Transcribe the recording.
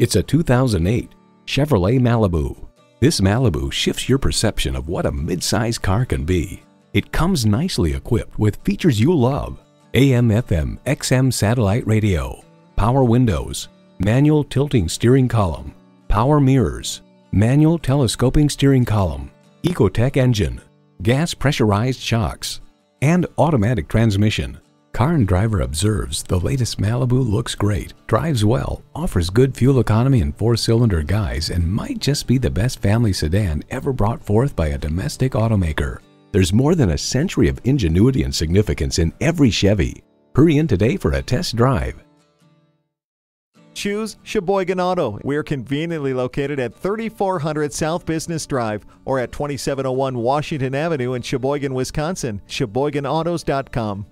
It's a 2008 Chevrolet Malibu. This Malibu shifts your perception of what a midsize car can be. It comes nicely equipped with features you love. AM, FM, XM satellite radio, power windows, manual tilting steering column, power mirrors, manual telescoping steering column, Ecotec engine, gas pressurized shocks, and automatic transmission. Car and Driver observes the latest Malibu looks great, drives well, offers good fuel economy and four-cylinder guise, and might just be the best family sedan ever brought forth by a domestic automaker. There's more than a century of ingenuity and significance in every Chevy. Hurry in today for a test drive. Choose Sheboygan Auto. We're conveniently located at 3400 South Business Drive or at 2701 Washington Avenue in Sheboygan, Wisconsin. SheboyganAutos.com.